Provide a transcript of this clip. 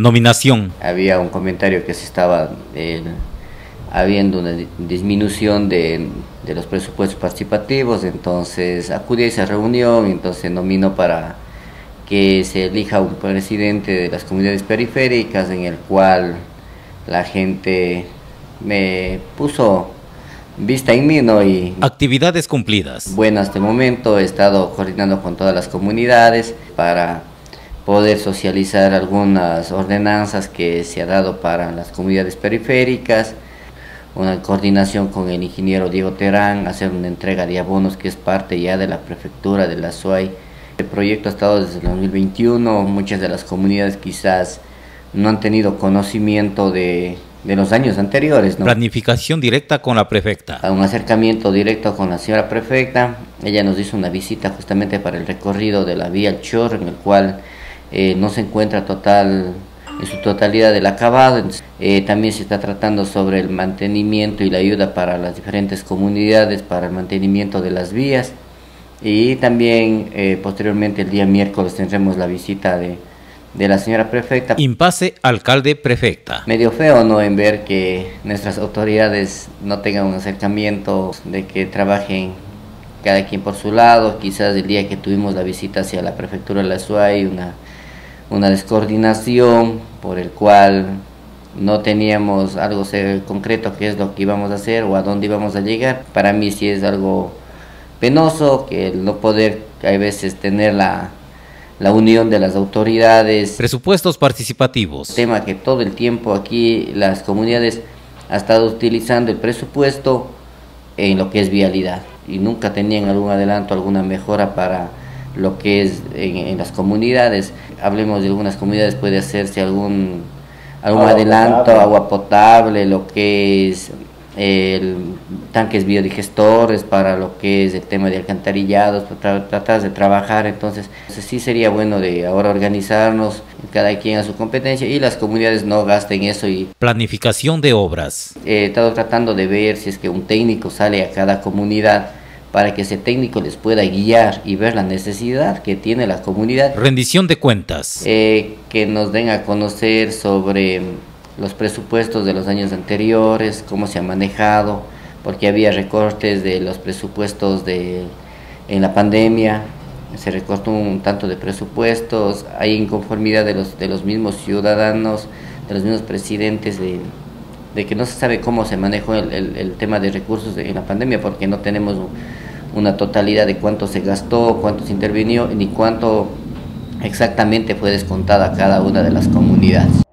nominación. Había un comentario que se estaba eh, habiendo una disminución de, de, los presupuestos participativos, entonces acudí a esa reunión, entonces nominó para que se elija un presidente de las comunidades periféricas en el cual la gente me puso vista en mí, ¿no? Y Actividades cumplidas. Bueno, hasta el momento he estado coordinando con todas las comunidades para poder socializar algunas ordenanzas que se ha dado para las comunidades periféricas, una coordinación con el ingeniero Diego Terán, hacer una entrega de abonos que es parte ya de la prefectura de la SUAY. El proyecto ha estado desde el 2021, muchas de las comunidades quizás no han tenido conocimiento de, de los años anteriores. ¿no? Planificación directa con la prefecta. A un acercamiento directo con la señora prefecta. Ella nos hizo una visita justamente para el recorrido de la vía Chor, en el cual eh, no se encuentra total en su totalidad del acabado. Eh, también se está tratando sobre el mantenimiento y la ayuda para las diferentes comunidades, para el mantenimiento de las vías. Y también eh, posteriormente el día miércoles tendremos la visita de, de la señora prefecta. Impase alcalde prefecta. Medio feo, ¿no? En ver que nuestras autoridades no tengan un acercamiento, de que trabajen cada quien por su lado. Quizás el día que tuvimos la visita hacia la prefectura de la SUAY, una, una descoordinación por el cual no teníamos algo concreto qué es lo que íbamos a hacer o a dónde íbamos a llegar. Para mí sí es algo penoso que el no poder a veces tener la, la unión de las autoridades. Presupuestos participativos. Tema que todo el tiempo aquí las comunidades han estado utilizando el presupuesto en lo que es vialidad y nunca tenían algún adelanto, alguna mejora para lo que es en, en las comunidades. Hablemos de algunas comunidades, puede hacerse algún, algún agua adelanto, potable. agua potable, lo que es el tanques biodigestores para lo que es el tema de alcantarillados, tra tratar de trabajar, entonces sí sería bueno de ahora organizarnos, cada quien a su competencia y las comunidades no gasten eso y... Planificación de obras. He estado tratando de ver si es que un técnico sale a cada comunidad para que ese técnico les pueda guiar y ver la necesidad que tiene la comunidad. Rendición de cuentas. Eh, que nos den a conocer sobre los presupuestos de los años anteriores, cómo se ha manejado, porque había recortes de los presupuestos de, en la pandemia, se recortó un tanto de presupuestos, hay inconformidad de los, de los mismos ciudadanos, de los mismos presidentes, de, de que no se sabe cómo se manejó el, el, el tema de recursos en la pandemia, porque no tenemos una totalidad de cuánto se gastó, cuánto se intervino, ni cuánto exactamente fue descontada cada una de las comunidades.